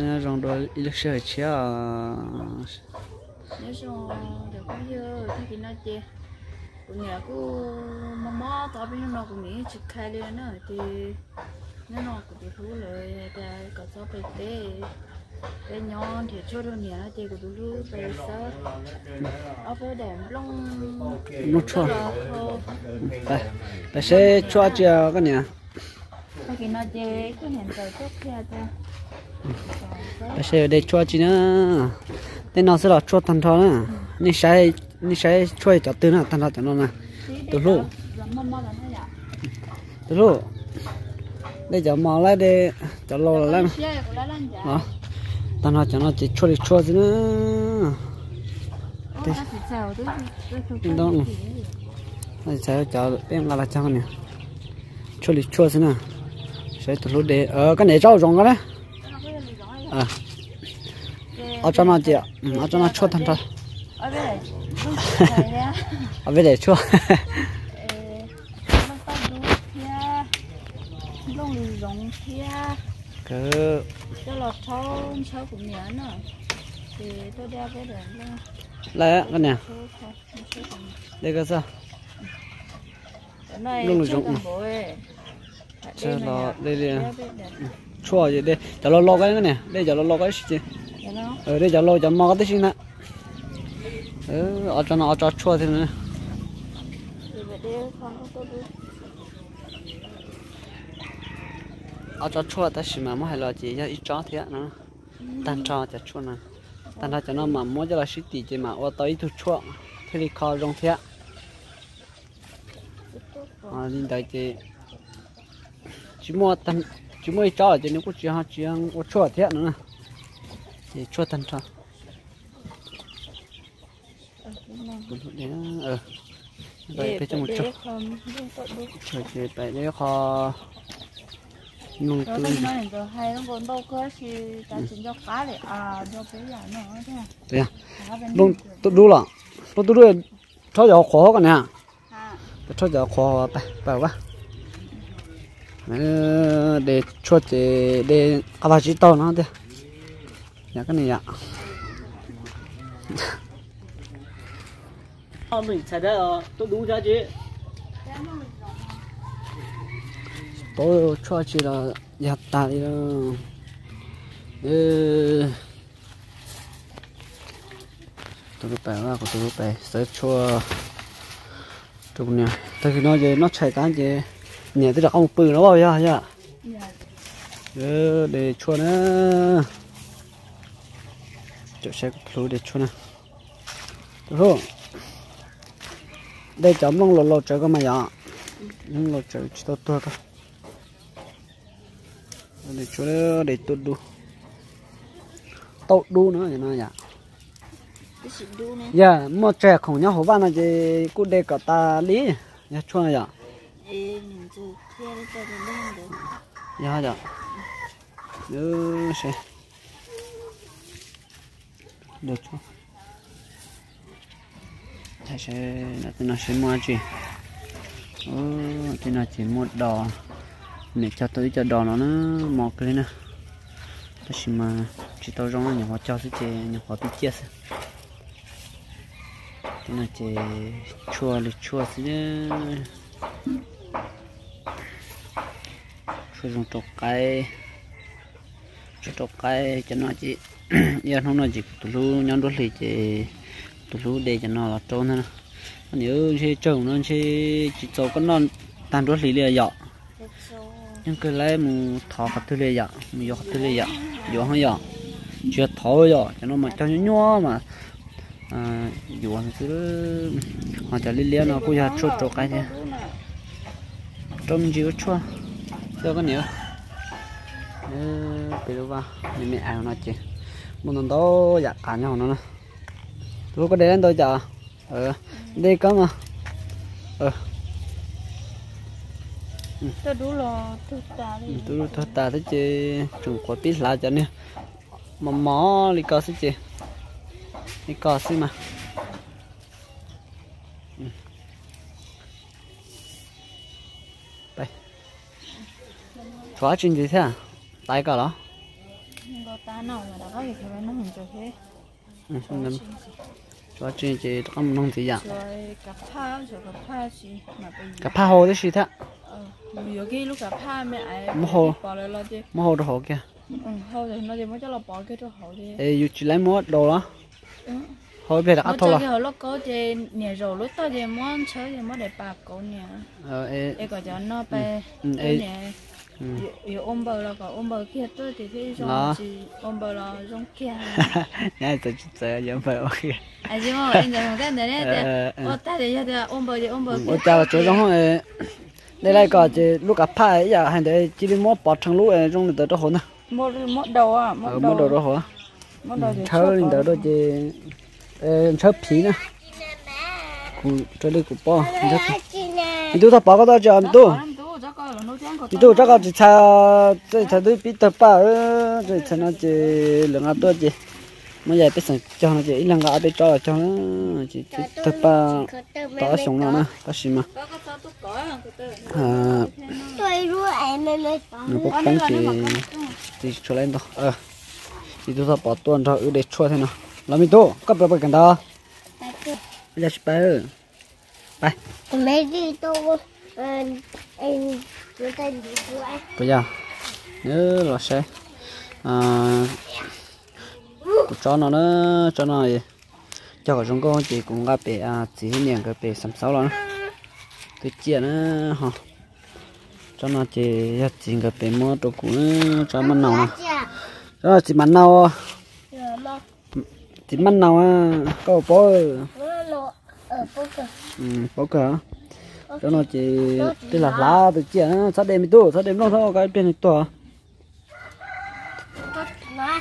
họ nhà rong đôi ít sợ chia nhớ xong được bao giờ thì cái nó chơi cũng nhà cô mama tao bên nó cũng nghĩ chỉ khai lên nữa thì nên nó cũng bị thú rồi ta có sao phải té, cái nhon thì cho đôi nhà thì cũng đủ phải sao ở bên đèn long nó cho đây đây sẽ cho chơi cái nhà cái nó chơi cái hiện tại tốt kia ta bây giờ để cho chị nữa để nó sẽ là cho thằng thọ nữa nên sẽ nên sẽ cho cho tư nữa thằng thọ cho nó nè từ lúc từ lúc để cho mò lại để cho lâu là lắm đó thằng thọ cho nó chỉ cho đi cho chứ nữa đó này sẽ cho em là là cho nè cho đi cho chứ nữa sẽ từ lúc để ở cái này cho rộng cái đấy à. Ở cho nó chị ạ. ở cho nó chua thành thôi ở bên này này chua. Cứ cho lọt thâu sâu cũng nhớ nữa. Thì tôi đeo cái luôn lại cái này đây cái sao? Này Lông cũng bồi cho nó đây đi chua gì đây cho nó lo cái này đây cho nó lo cái gì ở đây cho lo cho mò cái gì nè. Ừ ở cho nó ở cho chua thế này ở cho chua ta xí mà mua hay là chỉ cho ít chó thế nó. Tan cho cho chua nè. Tan cho nó mà mua cho là xí tí chứ mà ở tới thu chua. Thế thì khó rong thế à linh đại chị. Chỉ mua tan mua ít chó chứ nếu có chỉ ha chỉ có chua thế nữa? Thì chua tan cho ờ vậy phải cho một chút rồi thì phải để khó nung tươi này cho để à cho thế à? À? Nung tôi đủ rồi tôi đủ rồi cho giờ khó cái nè ha cho giờ khó phải phải để cho để để các bạn chỉ tao nó đi. Nhà cái này ạ. Mình xài đấy tôi đủ giá trị tôi cho chị là giặt tay đó ừ tôi phải là của tôi phải sẽ cho. Trong nhà tại vì nó về nó chạy cái gì nhà tôi đặt ông bự nó bao giờ nhá ừ để cho nó chỗ xe lối để cho nó rồi đây chấm lông lột lột trời có mà dạ lông lột trời chỉ to to thôi. Để cho nó để tốt đu. Tốt đu nữa thì nó dạ nè. Dạ một trẻ không nhau hổ ban là gì? Cụ để cả ta lý dạ chưa theo đi cho mình được dạ sẽ được chưa thầy sẽ là tên nó sẽ mua gì ừ tên chỉ một đò. Này cho tôi cho đỏ nó nó mọc lên nè tôi chỉ mà chỉ tao rong nhà họ cho tôi chế nhà họ bị chết tên là chỉ chua là chua xí chua rong trọc cái cho trọc cái cho nó chỉ giờ không nói chỉ tụi lú nhon đốt thì chỉ tụi lú để cho nó là trôn thôi nếu chỉ trồng nó chỉ chỉ trồng con non tan đốt thì liền dọ nhưng cái lấy mù thọ cái thứ liền dọ mù dọ thứ liền dọ dọ không dọ chưa thọ dọ cho nó mà cho nó nhỏ mà. À dọ thứ họ cho lì liền nó cũng giờ trộn trộn cái thế. Trông chỉ chua cho cái nữa bây giờ vào mẹ mẹ ảo nó chị một lần đó dạ cả nhau nó tôi có đến tôi chờ ờ đây có mà. Ờ. Tôi đủ lo tôi ta đi. Tôi thôi ta thấy chị chủ có biết là cho nè mà mỏ đi có xí chị đi có xí mà quá trình gì thế à tay cả đó đã có gì rồi chị không nông gì rồi cà rồi pha hồ đấy gì thế Mua hồ. mua hồ đồ hồ ừ đi ê yêu chỉ lấy mua đồ đó ừ hồ bây giờ ăn thôi hồ lúc có thì nhà rồi lúc tao thì muốn chơi muốn để bạc cổ nhà ờ ê ê có cho nó ừ, cái ê. 有 có ôm bờ kia tôi thì thấy Đó. giống chỉ ôm bờ là giống kia nhà tôi chỉ sợ giống vậy ok à chứ mà anh giờ không cái này ờ đấy ờ ô ta thì giờ thì ôm bờ thì ôm bờ ôi chào chỗ trong hồ đây lại có chị lúc cả pha ấy giờ hành đấy chỉ đi mua bọt trong lũ ấy trong đó đó hồ nè một một đầu à ờ mua đồ đầu đó hồ một đầu thì thơ lên đó đó chị ờ thơ phí nè cũng đi cũng bỏ đi tu thọ bỏ cái đó cho anh tu chỉ tôi chắc là chỉ cha chỉ cha tôi biết tập ba chỉ cha nó chỉ lượng ăn tôi chỉ mà giờ biết sẵn cho nó chỉ ít lần gạo biết cho cho nó. Chỉ tập ba tỏ sống nó nè tỏ xí mà. À. Nó có cắn gì, chỉ cho lên đó à chỉ tôi bỏ tuần cho ưu để cho thế nào. Làm gì tôi? Cấp bậc cần đó bây giờ sẽ bay bay mấy gì tôi bây giờ nhớ là xe, à, cho nó nó cho nó gì cho cả chúng con chỉ cũng gặp bể à chỉ hiện cái bể sắm sáu rồi Tôi chia nó họ, cho nó chỉ nhất chỉ cái bể mua đồ cũ cho mặn nào nè cho ờ, chỉ mặn nào chỉ mặn nào à. Có bó ừ bó cả cho nó chỉ tức là lá từ chia nó à, sát đêm tu sát đêm nó thôi cái bên này to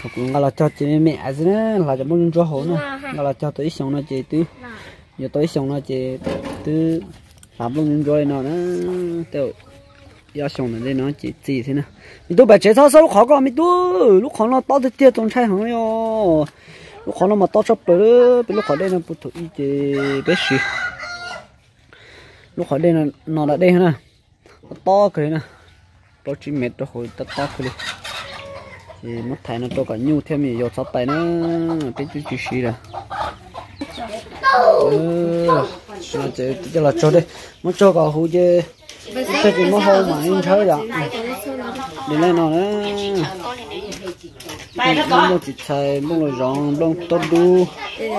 thuộc ngà là cho chị mẹ chứ nữa là cho muốn cho hổ nữa. Dạ, ngà là cho tôi sống nó chị tứ giờ tôi sống nó chị tứ làm muốn rồi nó nó tiêu giờ xong rồi đây nó chị gì thế nào. Mình tu bảy chế sao sao khó quá mình tu? Lúc khó nó to từ chia trong chai hổng yo lúc khó nó mà to sắp tới lúc khó đây nó phụ thuộc ý chị bé gì lúc khó đây nó nó đã đây nè nó to cái nè to chỉ mệt rồi hồi to to cái thì mất thấy nó cho cả nhiều thêm gì giờ sắp tay nó bên chú chú xí rồi nó chỉ cho là cho đây muốn cho cả hú chứ. Cái gì muốn hô mà anh chơi rồi đi lên nó nữa. Nó chỉ chơi mua rồi rong rong tốt đu.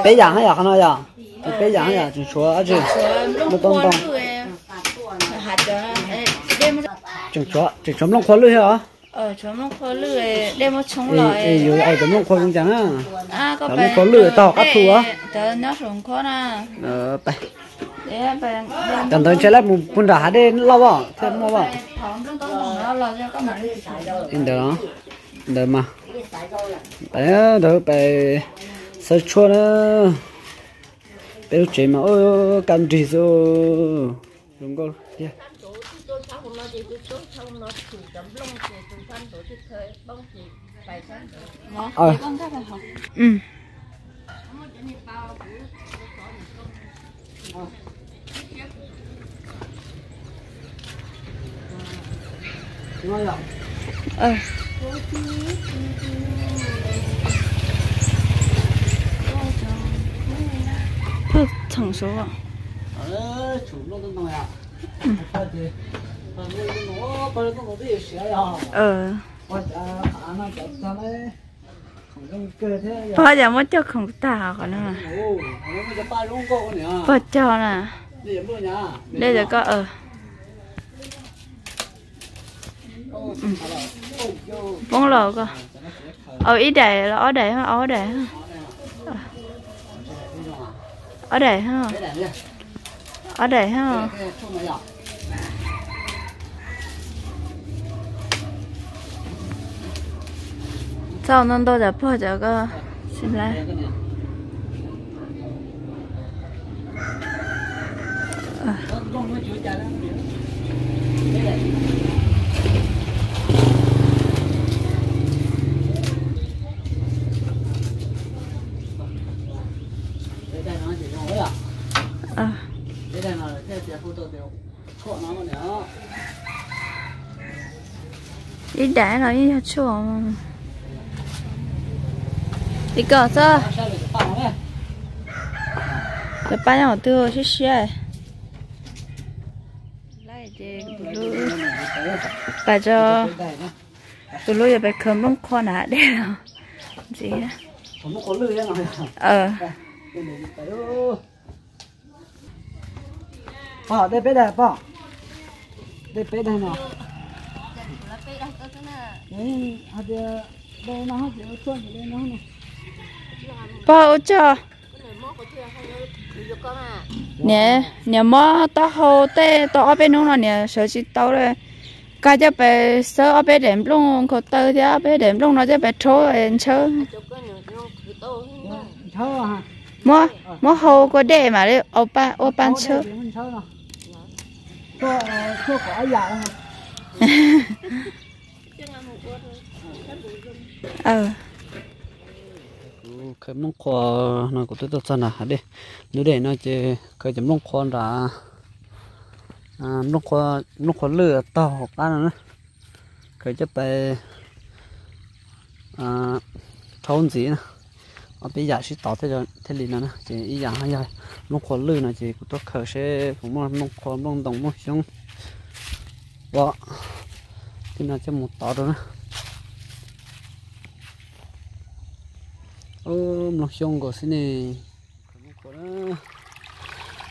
Bé giảng hay à nó à thì bé giảng hay à chúng chúa à chứ một tông tông hạt cho chúng chúa chúng chúa long khoan lưỡi hả? Ờ chúng nó khó lười đem nó chống ê lại rồi ai tấm long khoan cũng chẳng à à có nó có lười tao cắt thua á. tớ nó xuống khó nè ờ bé chẳng tới chơi lại một bún đá đây lâu à thêm lâu à in đó đỡ mà. Bé đỡ bé sợ chua nữa bé chỉ mà ôi cầm gì rồi. Đúng không? Yeah. Ờ ừ nói rồi ờ Phước thằng số à ờ chủ nó đâu nói à sao chứ ờ. Nó bây giờ nó đi sửa à ờ. Ôi à nó chặt sao đấy không giống cơ Ừ. ờ. bao giờ mới cho không tao còn nữa mà bao cho nè. Đây là có ờ. Ừ. Bốn lò cơ. Ờ ý đề là ở đề hả? Ở đề hả? Ở đề hả? Ở đề hả? Cái chung này à sao nó đâu để bỏ cho cơ xin lỗi cái này nó không nó chịu chạy lắm cái này đây đây nó chỉ nói à ờ đây đây là cái tiền phụ thuộc đều chỗ nó mà nữa ý đề là ý chua mà đi tao đấy cái ba nhỏ tiêu xí xí lại tụi lu bà cho tụi lu giờ bà lông khoa nè đây là gì á? Ờ. Bỏ đây bé đây bỏ. Đây bé đây nào. Đấy hạt đây nó hạt chuông đây nó này bao cho. Nè nè mò tao hồ tê tao ở bên nó nè sợ chỉ tao rồi. Cái cho bé sợ ở bên đệm luôn có tơ thì ở bên đệm luôn nó cho bé trôi em hả mò mò hồ có để mà đấy ở ba ở ban dạ ờ khởi mông khoa nó cũng tốt tốt à đi nếu để nó chơi khởi chấm mông khoa ra à mông khoa mông khoa lửa to cái nữa cái chấp ไป à thôn gì nữa, ở bây giờ sẽ tỏ thế rồi thế liền nữa chỉ ý dạng hay rồi mông khoa lửa này chỉ cũng tốt khởi sẽ cũng mông mông khoa mông đồng mông xuống và thì nó cho một tỏ rồi nè ô nó xong có xin nè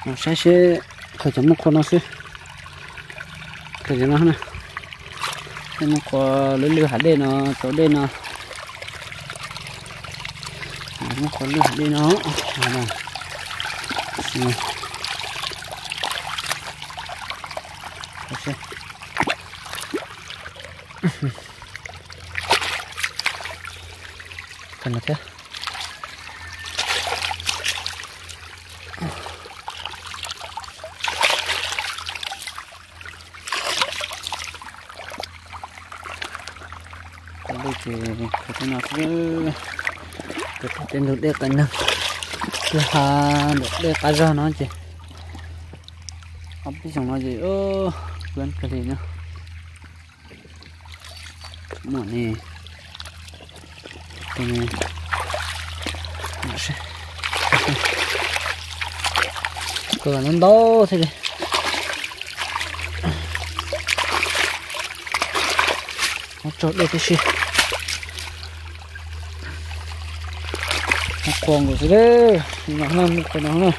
nó sẽ sẽ khởi chấm một con nó sẽ khởi chấm nó nè cái một con lưỡi lưỡi hạt đây nó chỗ đây nó một con lưỡi hạt đây nó này này cần là thế còn đây thì cái nào cứ cái tên được để cái nào, cứ hà được cái ra nó chị ông biết xong nó gì? Ơ quên cái gì nữa. Mà nè cái này nó sẽ cửa nó đâu thế này. Nó chốt đây cái gì nó của gì đấy nó hơn cái nó nữa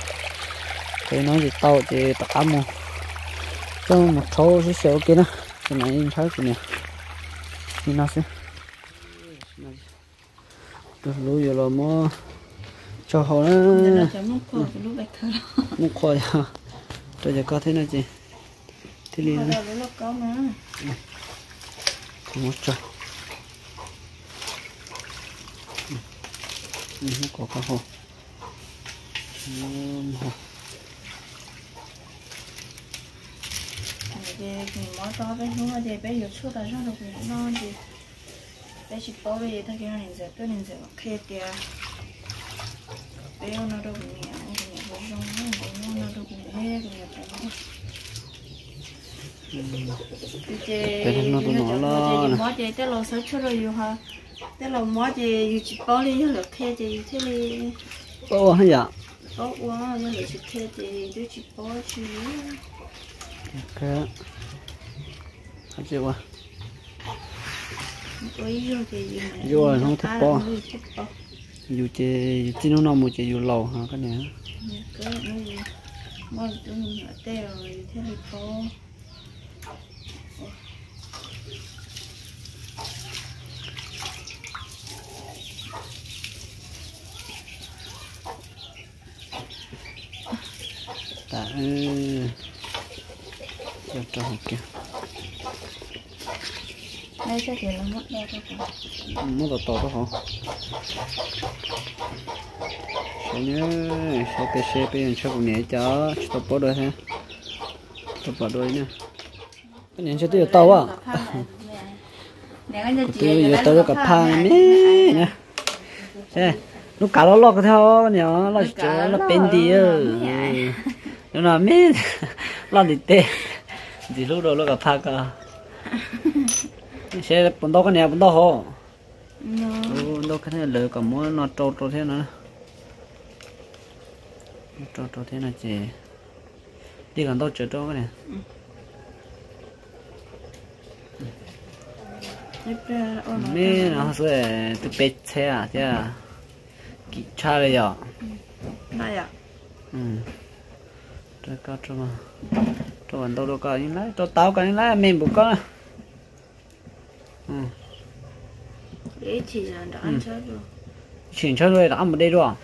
cái nó gì tàu tất cả một cho một số xíu xíu kia nữa. Cái này thấy cái này thì nó sẽ tôi lúa giờ là mua cho họ nữa. Mua khoai ha tôi giờ có thế nào chị. Thế liền này thì một cho ừ có cá hồ mỏ to bé xuống ở đây bé yếu chút là sao được nó gì? Bé chỉ bỏ về thay cái này giờ tôi nên giờ khe tia bé nó đâu cũng nhẹ cũng nhẹ nó cũng nó đâu cũng nhẹ cũng nhẹ bông Cái nó nó nó lo mỏ chị tới lâu sáu chút rồi yêu ha tới lâu mỏ chị chỉ bỏ đi là khe chị thế đi. Ô hay dạ có quá là chỉ khe chị tôi chỉ bỏ chị cái hay chưa qua. Vô rồi không thích bỏ. dù chị dù chị nó nằm một chị dù lầu hả cái này mà tôi mình ở đây rồi thế thì có tại cho cho học kia đây sẽ chỉ là mất đây thôi mất là to đó hả Đấy nhớ sẽ cái xe bây giờ cho cũng nhẹ cho cho bỏ đôi ha cho bỏ đôi nè cái này sẽ tiêu tàu à tiêu giờ tàu cái phang nè nhá thế lúc cả nó lo cái theo nhỏ lo chỗ lo bên đi ơ nó là mẹ lo đi tê đi lúc đó lo cái phang cả sẽ bún tàu cái này bún tàu hả đâu cái này lỡ cả mua nó trâu trâu thế nữa. Trâu trâu thế này chị. Đi gần đâu chờ trâu cái này. Mẹ nó sẽ tự bê xe à thế à? Kỹ cha rồi à? Này à? Ừ trâu cao trâu mà. Trâu gần đâu đâu những lái. Trâu tao cả những lái mình bụng con ừ. Chỉ là đã ăn chết rồi chuyển cho rồi đã ăn một đây rồi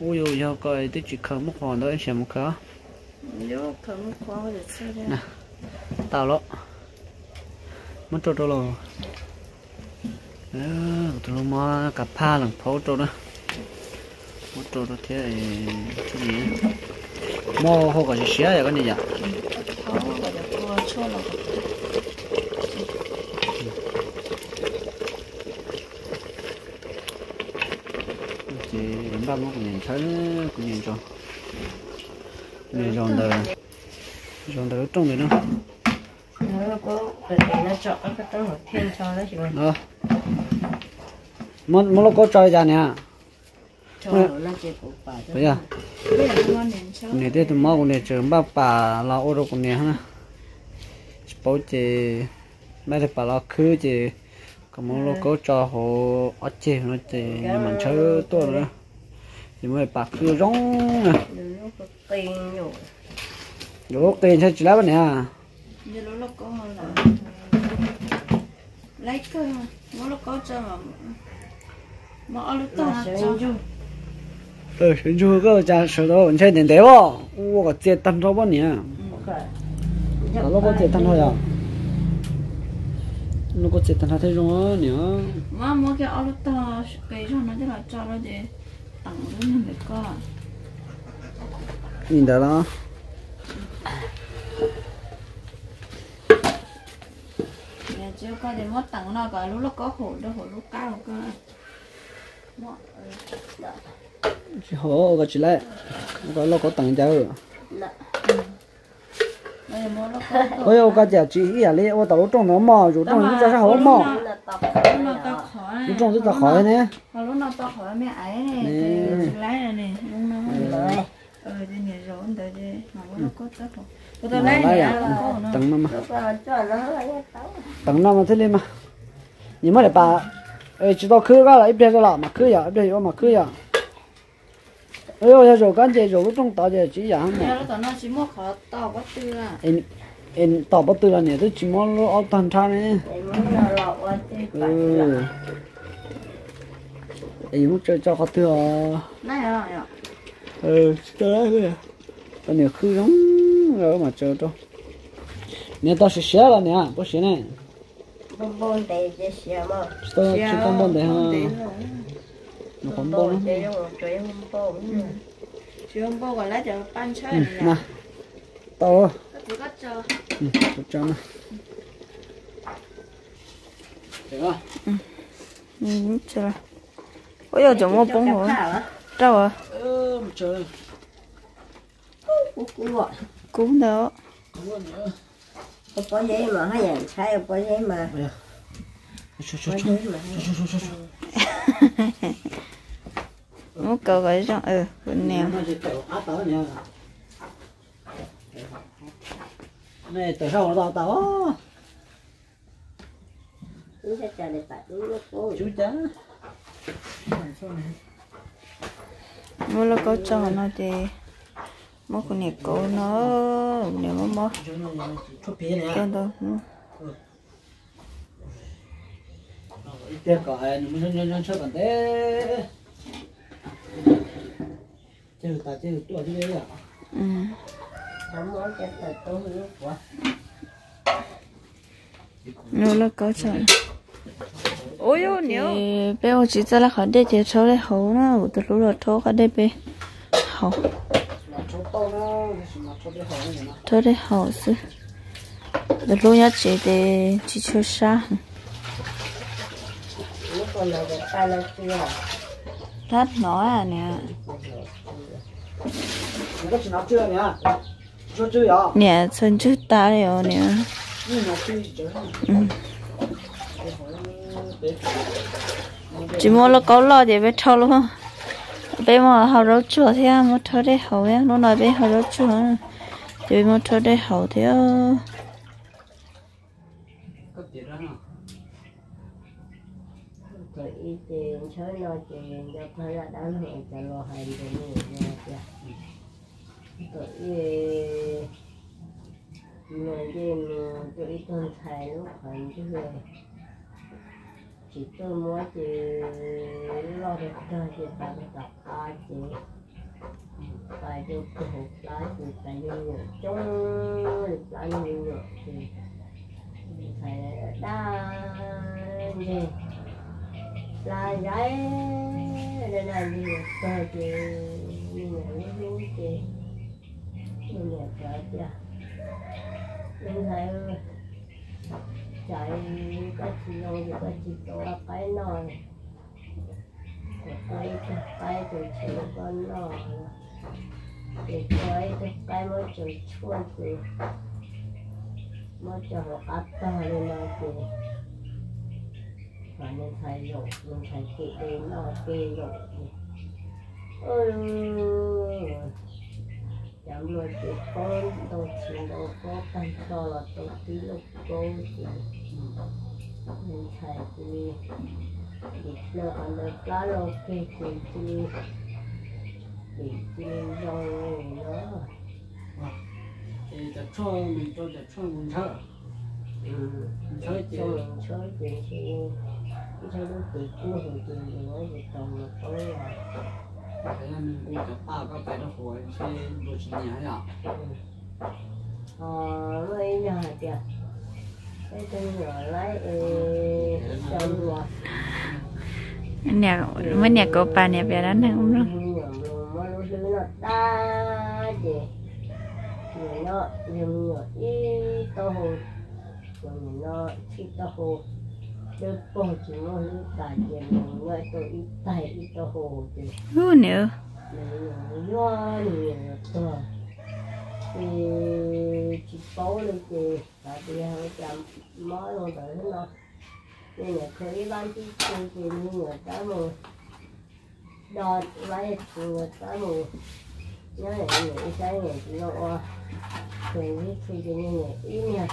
ui ôi giờ coi tôi chỉ khởi một hòn thôi em xem một khởi nếu không có có được sao đây? Nè tao lo mất trâu trâu rồi ờ trâu mà cặp pha lần phố trâu đó. Mất trâu đó thế cái gì mò hồ cả chỉ xé vậy cái này vậy có gọi em ba một nhìn thấy cũng nhìn cho nhìn rồi đời rồi đời trong đấy nữa nó có để nó chọn cái tấm thiên cho nó có chơi ra nè cho nó chỉ phụ bà cho bây giờ nè thế tụi mau nè trường ba bà là ô cũng nè ha bố chị mấy thằng bà là khứ chị còn muốn nó có cho họ ở chị nó chị? Mà chơi tôi nữa. Thì mới bà khứ rong nè. Nó có tiền chơi chỉ lá bên nè nó lấy cơ nó là có cho mà mà ở lúc nó đó cho xin chú cái cha sửa đó mình chơi tiền đấy vô ủa có tiền tăng đâu bao nhiêu nó nó có tiền tăng thôi à nó có tăng thôi thế rồi nhớ mà mà cái lúc đó cái cho nó tức là cho nó để tặng luôn được cơ nhìn thấy đó nhà chưa có để mất tặng nó cả lúc nó có khổ đâu khổ lúc cao cơ chỉ hổ cái chỉ lại có nó có tăng cháu nó có ôi ô cái chả chỉ à lấy ô tao trong nó mò rồi trong nó ra hổ mò. Là tao rồi trong rất là khỏi nè mà lúc nào tao khỏi mẹ ấy này lấy này này rồi ờ thì nhà rồi tới đi mà nó có tất không? Tôi tao lấy à? là có nó nó mà cho nó là cái nó mà thế lên mà. Nhưng mà để bà ê chỉ tao khứ cái là ít biết rồi mà khứ ya ít biết mà khứ ya ê ôi rồi cái gì rồi lúc trong tao giờ chỉ ya nhà mà nó tao nó chỉ mua khó tao bắt tư à em em tao bắt từ là nè tôi chỉ muốn lo ăn cha này để muốn phải ừ. em muốn chơi cho họ thừa này à à. Ừ cho đấy thôi cái này khứ lắm rồi mà chơi cho. Nè tao sẽ xé là bông bông tao chỉ con bông đấy ha nó con bông bông lắm dùng chơi bông bông chứ không bao gọi là cho ban chơi ừ nè có chỉ có chờ ừ cho nó. Được không ừ chờ ôi giờ chúng mua bông rồi đâu à ừ mà chơi cú cú gọi không có giấy mà cho cho có cho giấy mà. Cho cho cho cho muốn cầu gọi cho ừ bên nè nó chỉ kiểu áp tao nhá này tại sao nó tao lúc cô chú chá. Mua lo có cho nó thì mua cái này cổ nó nếu chút phí này cái đó tiếc cả hai nó nhân nhân cho tận thế chơi ta chơi tuổi chứ đấy à ừ không tôi hiểu quá lo có cho ôi yo nhiều bé chỉ ra là khỏi để chế cho lấy hậu nó từ lúc rồi thôi khỏi để bé hậu tôi đi thôi hậu sư được lúc nhá chị để chị là chưa rất nói à nè nó à nè chân chứ ta rồi nè chỉ mua là có lo để bé thâu luôn bé mà họ rau chùa thì à một thâu để hậu á nó nói bé họ rau chùa thì một thâu để hậu thì à rồi tiền chơi lo tiền cho thấy là đáng hẹn cho lo hành cho người nha kìa rồi y người mà tụi tôi thầy lúc hành chứ về chị tôi mua chị lo được cho chỉ tao tập ai chị. Phải được cái hộp lá chỉ phải như nhựa chung lại như nhựa thì phải đa gì? Là giấy, đây là gì? Chơi chỉ như người รู้ chỉ như nhựa chơi chưa? Nhưng thầy chạy có chỉ lôi có chỉ tổ cái nồi cái cái từ chị con nồi thì cái cái mới chịu chuồn thì mới cho họ cắt to lên nó thì và nên thầy dụ nên thầy kỵ đến nó kê dụ ôi chẳng lo chịu có đồ chuyện đồ có tay cho là tôi tí lúc cô chị mình thầy chị dịch lơ ăn lơ cá lô kê chị chị chị chị rồi đó thì ta cho mình cho ta cho mình thơ ừ thơ chị thơ chị chị thơ chị cô thì chị nói về chồng là tối rồi thế là mình cũng cấp ba cấp bảy nó khối thì đồ chỉ nhá nhở ờ với nhà tiền cái tên lấy chồng rồi nhà mấy nhà cô bà nhà bé đánh không rồi Hãy subscribe cho kênh Ghiền Mì Gõ Để không bỏ lỡ những video hấp dẫn được bỏ chỉ lưu tài tiền mình ngay tôi ít tài ít hồ thì u nữa mình nhỏ nhiều to thì chỉ bố lên thì tại vì họ chậm mới luôn tới nó. Nên là khi ban chỉ chương trình như người ta mà đo lấy người ta mà nhớ là người sáng ngày chỉ lo thì khi cho nên là ý nha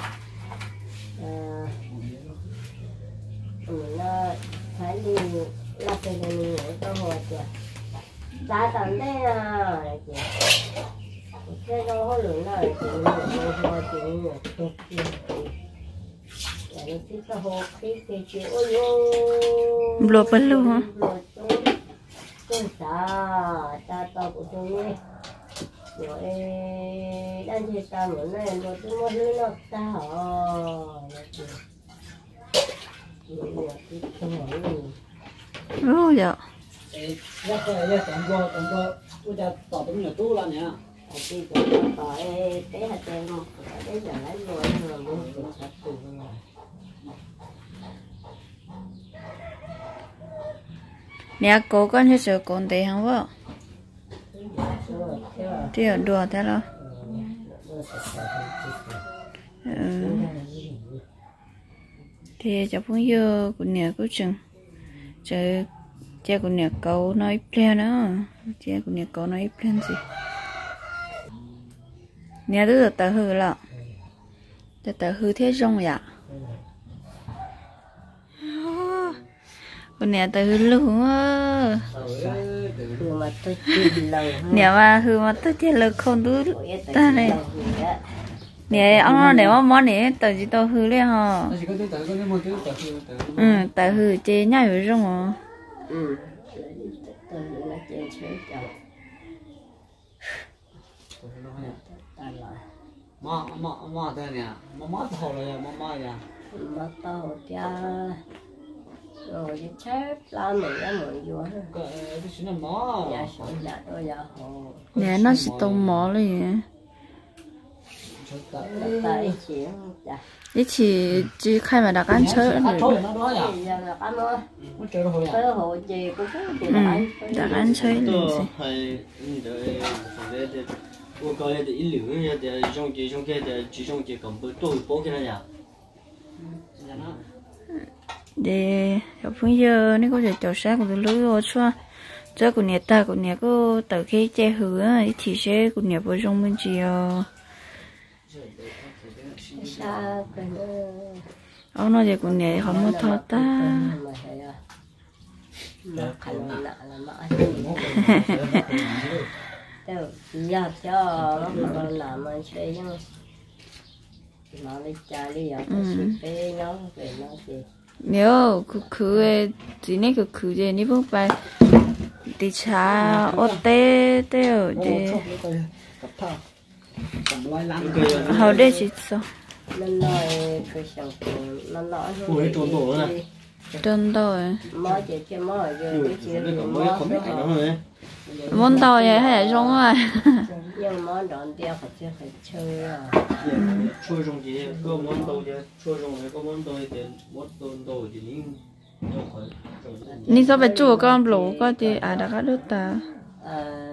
à mình nó phải đi lắp cái này người ta hồi kìa. Đã tận đây à kìa. Cái đâu có mình là khí cái chuyện ôi ôi Lột bánh luôn hả? tôi sợ ta to của tôi. Nhé rồi đang chơi ta này rồi tôi muốn lưới nó ta. Rồi rồi dạ. Rất là rất tổng cơ tổng. Tôi đã tỏ tấm nhiều tu là nè. Thì cũng tỏ cái hạt tê ngon. Cái giờ lấy rồi rồi cũng sạch từ rồi. Nè cô con hết sự con tê không vợ? Thì ở à, đùa thế là. Ừ thì cháu cũng vô của nè của chừng. Chờ cha của nè cậu nói plan nữa cha của nè cậu nói plan gì? Nè đứa tờ hư lọ. Tờ tờ hư thế rong dạ. Của nè tờ hư luôn á. Nhưng mà hư mà tôi chơi lực không đứa ta này nè ông nói nếu mà món này tờ chỉ tờ hư hả tôi tới tới ừ tờ hư chơi nhảy với rong à ừ. Chơi chồng. Ta lại mà mà mà thế này mà mà thầu rồi mà mà ya mà tao cha. Rồi chết la mình ra mình vô cái cái chuyện là nhà nhà nhà hồ. Nè nó chỉ tông mỏ lên 一起去开门的干车。嗯，的干车那些。我搞的一流的，这种这种的，这种的根本都包给人家。để học phương giờ nếu có thể chào sáng của lối ô xóa cho của nhà ta của nhà cô tờ khi che hứa thì sẽ của nhà vợ trong bên chị mà khả năng nặng là mà ai đâu giờ cho nó còn làm mà chơi nhưng nó đi chơi đi giờ phải bé nó về nó gì nếu 그 그에 지네 그 그제 니분 빨 디차 어때 때요 이제 hầu đây chỉ sợ Nó nói cái sản phẩm nó nói Ủa, trốn tổ nữa này. chân rồi. Mò rồi còn mới mò có mấy cảnh đó rồi. Muốn tàu vậy hay là giống rồi? Nhưng mò đón tiêu phải chưa phải chơi à. Trôi trong gì? Có món đâu chứ? Trôi trong này có món đâu thì món đâu đâu thì những ni sao phải chùa con lũ có gì à đã có đứa ta. Ờ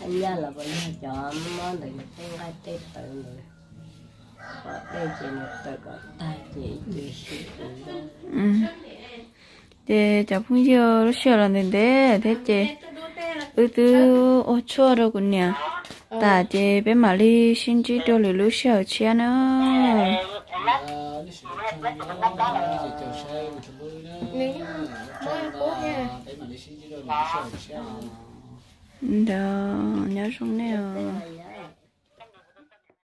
anh nhà là vẫn là cho mò được cái ngay tết tự rồi 응. 네, 자, 풍시어로 쉬어라는데, 대체, 으드, 어, 추어로군요. 다, 제, 배 말리, 신지, 돌리, 루시어, 치아노. 음, 네, 안녕하셨네요.